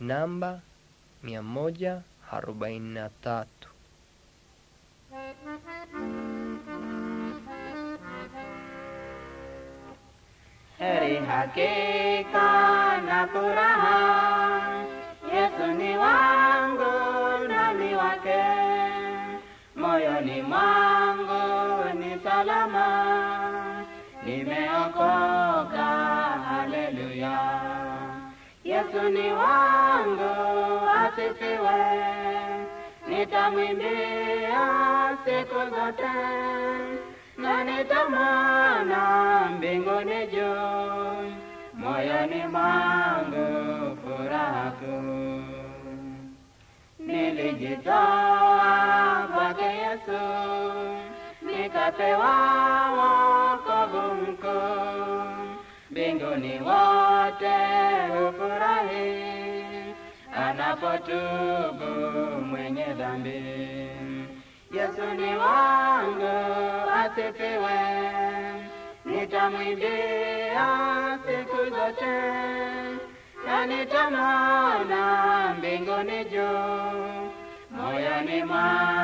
namba mia moja arobaini na tatu. Heri hakika na furaha, Yesu ni wangu nami wake, moyoni mwangu ni salama, nimeokoka, Yesu ni wangu, asifiwe, nitamwimbia siku zote na nitamwona mbinguni juu, moyoni mwangu furaha kuu. Nilijitoa kwake Yesu, nikapewa wokovu mkuu. Mbinguni wote hufurahi anapotubu mwenye dhambi. Yesu ni wangu, asifiwe, nitamwimbia siku zote, na nitamwona mbinguni juu, moyoni mwangu